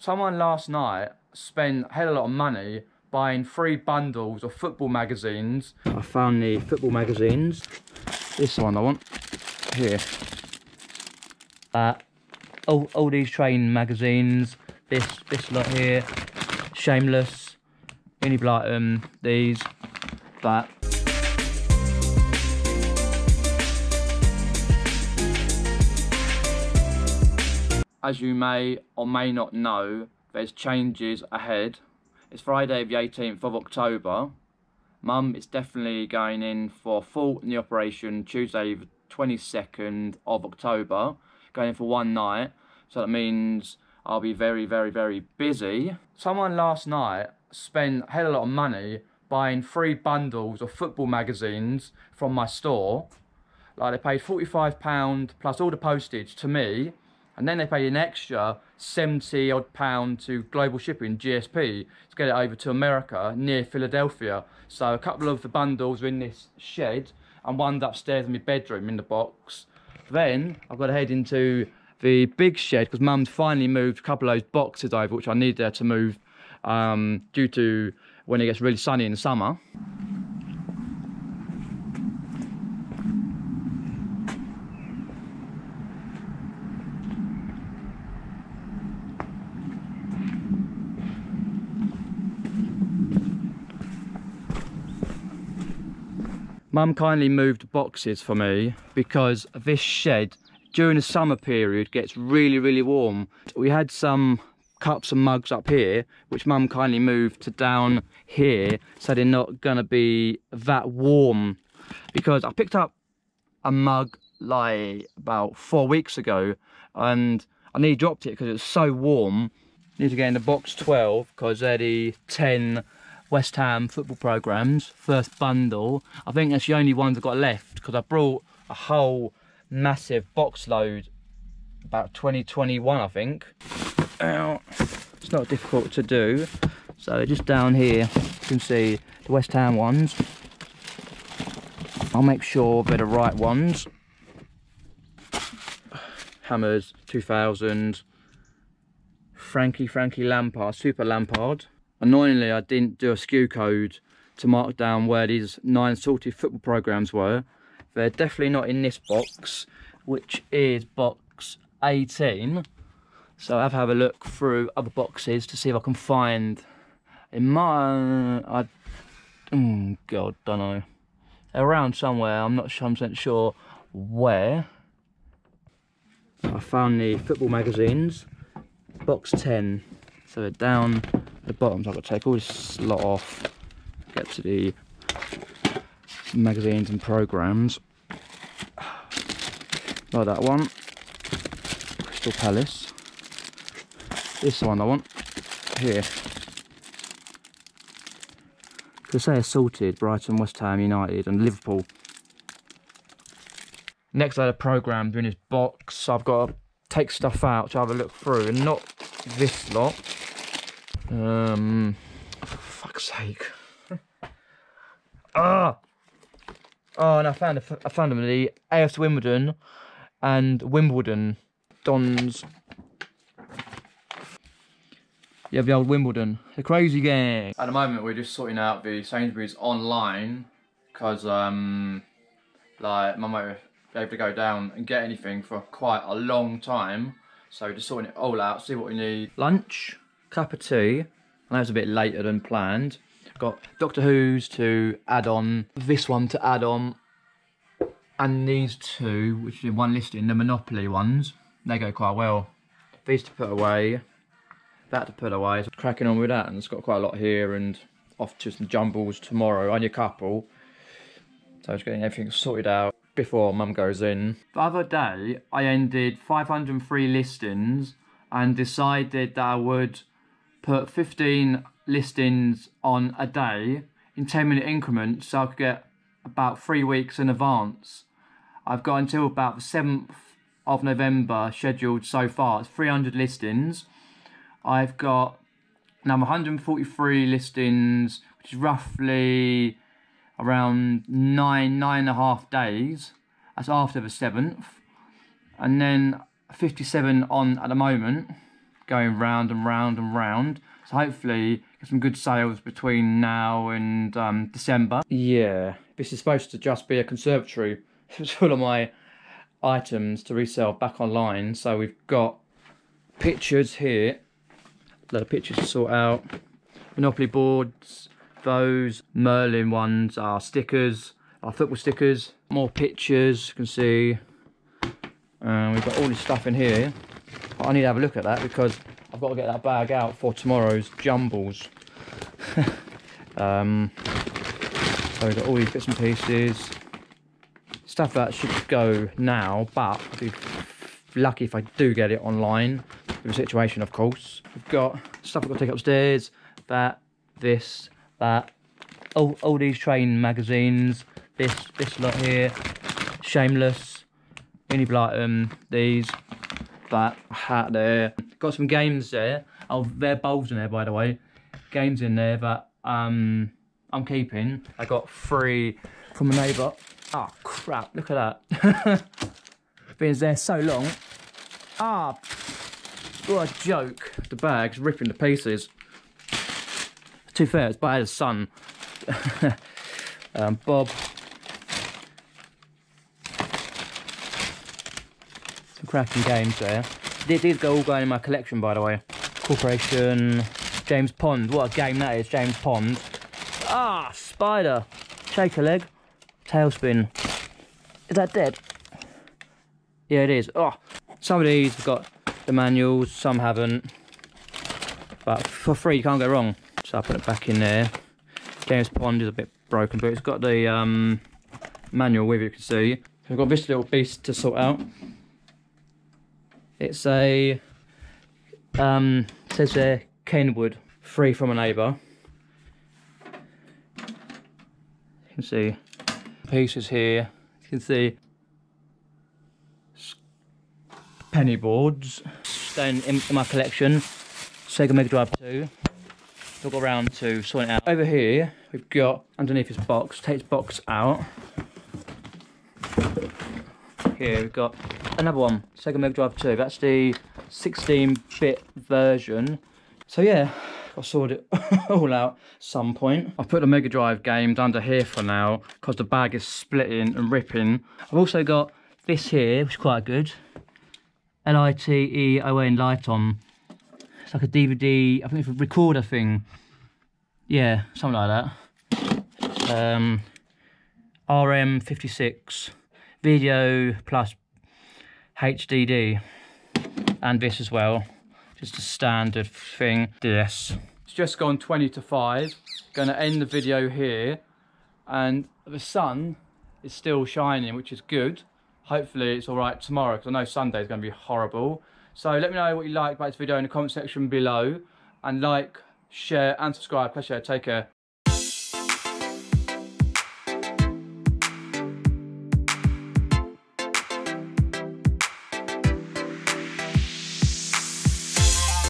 Someone last night spent a hell of a lot of money buying three bundles of football magazines. I found the football magazines. This one I want. Here. Uh, all, all these train magazines. This this lot here. Shameless. Enid Blyton. These. That. As you may or may not know, there's changes ahead. It's Friday the 18th of October. Mum is definitely going in for full knee operation Tuesday the 22nd of October. Going in for one night. So that means I'll be very, very, very busy. Someone last night spent a hell of a lot of money buying three bundles of football magazines from my store. Like they paid £45 plus all the postage to me and then they pay an extra 70 odd pound to global shipping GSP to get it over to America near Philadelphia. So a couple of the bundles are in this shed and one upstairs in my bedroom in the box. Then I've got to head into the big shed because mum's finally moved a couple of those boxes over which I need there to move um, due to when it gets really sunny in the summer Mum kindly moved boxes for me because this shed during the summer period gets really really warm. We had some cups and mugs up here which mum kindly moved to down here so they're not gonna be that warm because I picked up a mug like about four weeks ago and I nearly dropped it because it was so warm. Need to get in the box 12 because they're the 10 West Ham football programmes, first bundle. I think that's the only ones I've got left because I brought a whole massive box load about 2021 I think. It's not difficult to do. So just down here you can see the West Ham ones. I'll make sure they're the right ones. Hammers 2000. Frankie Frankie Lampard, Super Lampard. Annoyingly, I didn't do a SKU code to mark down where these nine sorted football programs were. They're definitely not in this box, which is box 18. So I've to have a look through other boxes to see if I can find. In my, I, oh God, don't know. Around somewhere. I'm not sure. I'm sure where. I found the football magazines, box 10. So they're down the bottoms. I've got to take all this lot off, get to the magazines and programs. Like that one, Crystal Palace. This one I want here. Because say assaulted Brighton, West Ham United, and Liverpool. Next I load of programs in this box. I've got to take stuff out to have a look through, and not this lot. Um, for fuck's sake. ah! Oh, and I found I found them in the AFC Wimbledon and Wimbledon Dons. Yeah, the old Wimbledon, the crazy gang. At the moment, we're just sorting out the Sainsbury's online because, um, like, my mate be able to go down and get anything for quite a long time. So just sorting it all out, see what we need. Lunch cup of tea. I know it's a bit later than planned. Got Doctor Who's to add on, this one to add on, and these two, which is one listing, the Monopoly ones. They go quite well. These to put away, that to put away. So cracking on with that, and it's got quite a lot here, and off to some jumbles tomorrow, only a couple. So just getting everything sorted out before mum goes in. The other day, I ended 503 listings and decided that I would put 15 listings on a day in 10 minute increments so I could get about three weeks in advance. I've got until about the 7th of November scheduled so far. It's 300 listings. I've got now 143 listings, which is roughly around nine, nine and a half days. That's after the 7th. And then 57 on at the moment going round and round and round. So hopefully get some good sales between now and um, December. Yeah, this is supposed to just be a conservatory. It's full of my items to resell back online. So we've got pictures here. A lot of pictures to sort out. Monopoly boards. Those Merlin ones are stickers, our football stickers. More pictures, you can see. And we've got all this stuff in here. I need to have a look at that because I've got to get that bag out for tomorrow's jumbles. um, so we've got all these bits and pieces. Stuff that should go now, but I'd be lucky if I do get it online. The situation, of course. We've got stuff I've got to take upstairs. That, this, that. All, all these train magazines. This, this lot here. Shameless. Enid Blyton. These. That hat there. Got some games there. Oh, there are bulbs in there, by the way. Games in there that um, I'm keeping. I got three from a neighbour. Oh, crap. Look at that. Been there so long. Ah, what a joke. The bag's ripping to pieces. Too fair, it's by his son. um, Bob. Some cracking games there. These, go all going in my collection, by the way. Corporation. James Pond. What a game that is, James Pond. Ah, spider. Shake a leg. TaleSpin. Is that dead? Yeah, it is. Oh, some of these have got the manuals, some haven't. But for free, you can't go wrong. So I'll put it back in there. James Pond is a bit broken, but it's got the um, manual with it, you can see. We've got this little beast to sort out. It's a, um, says there, Kenwood, free from a neighbour. You can see pieces here. You can see penny boards staying in, in my collection. Sega Mega Drive 2. We'll around to sort it out. Over here, we've got underneath this box, take this box out. Here we've got another one, Sega Mega Drive 2. That's the 16-bit version. So yeah, I'll sort it all out some point. I've put the Mega Drive games under here for now because the bag is splitting and ripping. I've also got this here, which is quite good. L-I-T-E-O-N light on. It's like a DVD, I think it's a recorder thing. Yeah, something like that. Um, RM56, video plus HDD, and this as well. Just a standard thing. This. It's just gone 20 to 5. Going to end the video here. And the sun is still shining, which is good hopefully it's all right tomorrow because I know Sunday is going to be horrible. So let me know what you like about this video in the comment section below and like, share and subscribe. Pleasure. Take care.